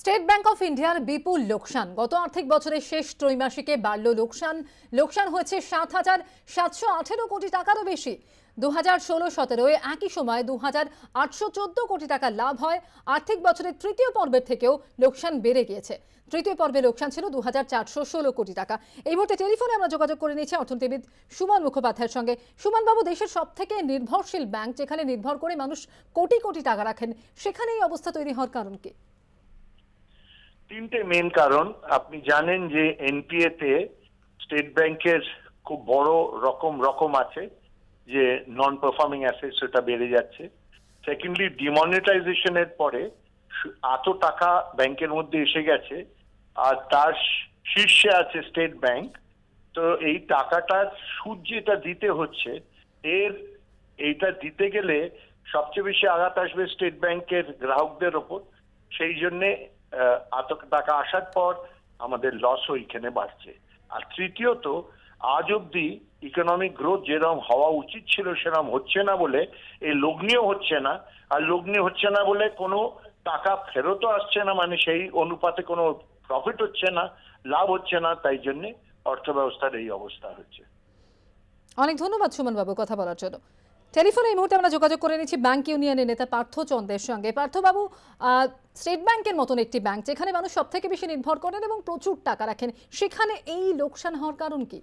State bank of ইন্ডিয়ার বিপুল লোকসান। গত আর্থিক বছরের শেষ ত্রৈমাসিকে বাড়ল লোকসান। লোকসান হয়েছে সাত হাজার সাতশো আঠেরো কোটি টাকারও বেশি। দু হাজার ষোলো সতেরোয় একই সময় দু হাজার আটশো চোদ্দ কোটি টাকা লাভ হয়। আর্থিক বছরের তৃতীয় পর্বের থেকেও লোকসান বেড়ে গিয়েছে। তৃতীয় পর্বে লোকসান ছিল দু হাজার চারশো ষোলো কোটি টাকা। এই মুহূর্তে টেলিফোনে আমরা যোগাযোগ করে নিয়েছি অর্থনীতিবিদ সুমন মুখোপাধ্যায়ের সঙ্গে। সুমনবাবু, দেশের সব থেকে নির্ভরশীল ব্যাংক যেখানে নির্ভর করে মানুষ কোটি কোটি টাকা রাখেন সেখানে এই অবস্থা তৈরি হওয়ার কারণ কি? তিনটে মেন কারণ। আপনি জানেন যে এনপিএ তে স্টেট ব্যাংকের খুব বড় রকম রকম আছে যে নন পারফর্মিং অ্যাসেট সেটা বেড়ে যাচ্ছে। সেকেন্ডলি ডিমনিটাইজেশনের পরে এত টাকা ব্যাংকের মধ্যে এসে গেছে আর তার শীর্ষে আছে স্টেট ব্যাংক তো এই টাকাটার সুদ যেটা দিতে হচ্ছে, এর এইটা দিতে গেলে সবচেয়ে বেশি আঘাত আসবে স্টেট ব্যাংকের গ্রাহকদের ওপর। সেই জন্যে এত টাকা আসার পর আমাদের লস ওইখানে বাড়ছে। আর তৃতীয়ত, আজ অব্দি ইকোনমিক গ্রোথ যেরকম হওয়া উচিত ছিল সেরকম হচ্ছে না বলে এই লগ্নিও হচ্ছে না। আর লগ্নি হচ্ছে না বলে কোনো টাকা ফেরতও আসছে না মানে সেই অনুপাতে কোনো প্রফিট হচ্ছে না, লাভ হচ্ছে না, তাই জন্যে অর্থ ব্যবস্থার এই অবস্থা হচ্ছে। অনেক ধন্যবাদ সুমন বাবু কথা বলার জন্য। টেলিফোনে এই মুহূর্তে আমরা যোগাযোগ করে নিচ্ছি ব্যাংক ইউনিয়নের নেতা পার্থ চন্দ্রের সঙ্গে। পার্থবাবু স্টেট ব্যাংকের মতন একটি ব্যাংক, যেখানে মানুষ সব থেকে বেশি নির্ভর করেন এবং প্রচুর টাকা রাখেন, সেখানে এই লোকসান হওয়ার কারণ কি?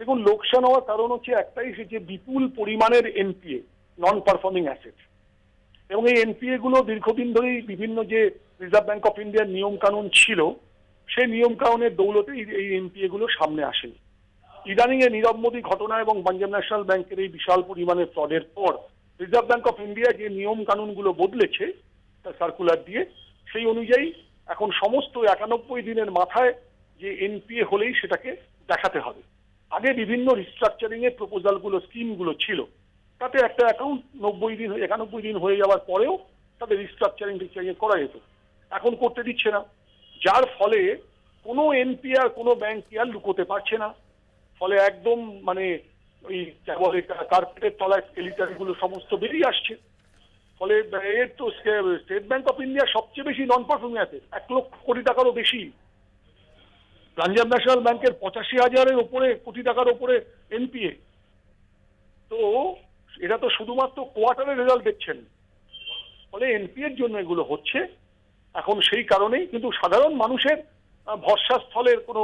দেখুন, লোকসান হওয়ার কারণ হচ্ছে একটাই, সে যে বিপুল পরিমাণের এনপিএ নন পারফর্মিং অ্যাসেট এবং এই এনপিএ গুলো দীর্ঘদিন ধরেই বিভিন্ন যে রিজার্ভ ব্যাংক অফ ইন্ডিয়ার নিয়ম কানুন ছিল, সেই নিয়ম কানুনের দৌলতে এই এনপিএ গুলো সামনে আসেনি। ইদানিং এ নীরব মোদী ঘটনা এবং পাঞ্জাব ন্যাশনাল ব্যাংকের এই বিশাল পরিমাণের ফ্রডের পর রিজার্ভ ব্যাংক অফ ইন্ডিয়া যে নিয়ম কানুনগুলো বদলেছে সার্কুলার দিয়ে, সেই অনুযায়ী এখন সমস্ত একানব্বই দিনের মাথায় যে এনপিএ হলেই সেটাকে দেখাতে হবে। আগে বিভিন্ন রিস্ট্রাকচারিং এর প্রপোজালগুলো স্কিমগুলো ছিল। তাতে একটা অ্যাকাউন্ট নব্বই দিন, একানব্বই দিন হয়ে যাওয়ার পরেও তাদের রিস্ট্রাকচারিং রিস্ট্রাকচারিং করা যেত। এখন করতে দিচ্ছে না। যার ফলে কোনো এনপিআর কোনো ব্যাংক আর লুকোতে পারছে না। ফলে একদম মানে ওই বলে কার্পেটের তলায় স্কেলিটারগুলো সমস্ত বেরিয়ে আসছে। ফলে এর তো স্টেট ব্যাংক অফ ইন্ডিয়া সবচেয়ে বেশি নন পারফর্মিং আছে এক লক্ষ কোটি টাকারও বেশি। পাঞ্জাব ন্যাশনাল ব্যাংকের পঁচাশি হাজারের উপরে কোটি টাকার উপরে এনপিএ তো এটা তো শুধুমাত্র কোয়ার্টারের রেজাল্ট দেখছেন। ফলে এনপিএর জন্য এগুলো হচ্ছে। এখন সেই কারণেই কিন্তু সাধারণ মানুষের ভরসাস্থলের কোনো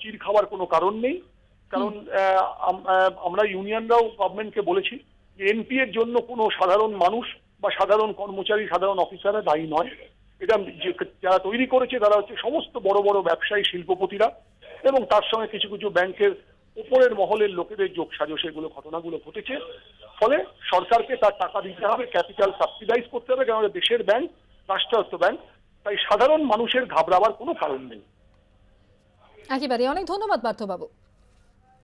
চির খাওয়ার কোনো কারণ নেই। কারণ আমরা ইউনিয়নরাও গভর্নমেন্টকে বলেছি যে এনপি এর জন্য কোনো সাধারণ মানুষ বা সাধারণ কর্মচারী, সাধারণ অফিসাররা দায়ী নয়। এটা যারা তৈরি করেছে তারা হচ্ছে সমস্ত বড় বড় ব্যবসায়ী শিল্পপতিরা এবং তার সঙ্গে কিছু কিছু ব্যাংকের উপরের মহলের লোকেদের যোগ সাজস এগুলো ঘটনাগুলো ঘটেছে। ফলে সরকারকে তার টাকা দিতে হবে, ক্যাপিটাল সাবসিডাইজ করতে হবে কারণ দেশের ব্যাংক, রাষ্ট্রায়ত্ত ব্যাংক, তাই সাধারণ মানুষের ঘাবড়াবার কোনো কারণ নেই। একেবারে, অনেক ধন্যবাদ পার্থবাবু।